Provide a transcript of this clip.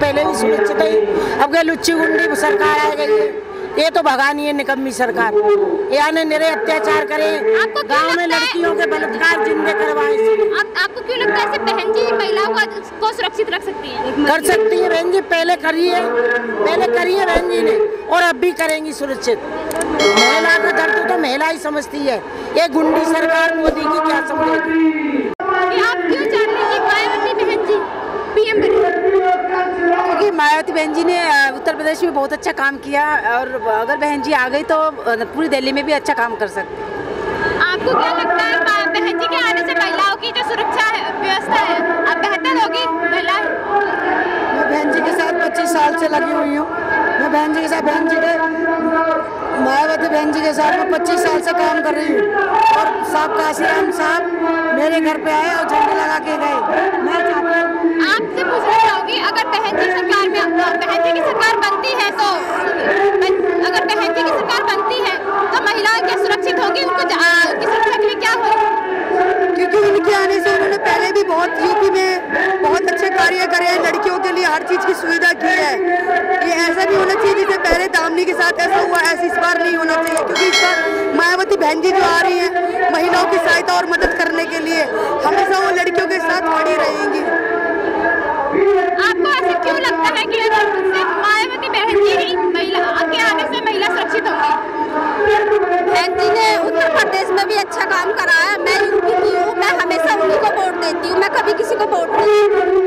पहले भी सुरक्षित है। अब क्या लुच्ची गुंडी सरकार आ गई है? ये तो भगानी है निकम्मी सरकार। यानी निरे अत्याचार करे। गाँव में लड़कियों के बलात्कार जिंदे करवाए आप, आपको क्यों लगता है बहन जी महिलाओं को, को सुरक्षित रख सकती हैं? कर सकती है बहन जी पहले करिए पहले करिए बहन जी ने और अब भी करेंगी सुरक्षित। महिला का दर्द तो महिला ही समझती है। ये गुंडी सरकार मोदी की क्या समझेगी कि आप क्यों चाहते हैं कि मायावती बहन जी पीएम बने क्योंकि मायावती बहन जी ने उत्तर प्रदेश में बहुत अच्छा काम किया और अगर बहन जी आ गई तो पूरी दिल्ली में भी अच्छा काम कर सकते हैं। आपको क्या लगता है बहन जी के आने से महिलाओं की जो सुरक्षा है व्यवस्था है? अब बेहतर होगी महिलाएँ मैं बहन जी के साथ 25 साल से लगी हुई हूँ। मैं बहन जी के साथ बहन जी के मायावती बहन जी के साथ मैं 25 साल से काम कर रही हूँ। और साहब काशीराम साहब मेरे घर पे आए और झंडे लगा के गए। मैं चाहती हूँ आपसे पूछना चाहूँगी अगर बहन जी सरकार में बहन जी की सरकार बनती है तो बन- अगर बहन जी की सरकार बनती है तो महिलाएँ क्या सुरक्षित होंगी उनको जा- आ, उनकी सुरक्षा के लिए क्या होगा क्योंकि उनके आने से उन्होंने पहले भी बहुत यूपी में कार्य करे हैं लड़कियों के लिए हर चीज़ की सुविधा की है। ये ऐसा नहीं होना चाहिए जैसे पहले दामनी के साथ ऐसा हुआ ऐसा इस बार नहीं होना चाहिए। क्योंकि इस बार मायावती बहन जी जो आ रही है महिलाओं की सहायता और मदद करने के लिए हमेशा वो लड़कियों के साथ खड़ी रहेंगी। आपको ऐसा क्यों लगता है कि सिर्फ़ मायावती बहन जी ही महिला के आने से महिला सुरक्षित होंगी? बहन जी ने उत्तर प्रदेश में भी अच्छा काम करा है। मैं यूपी की हूँ मैं हमेशा उन्हीं को वोट देती हूँ मैं कभी किसी को वोट नहीं देती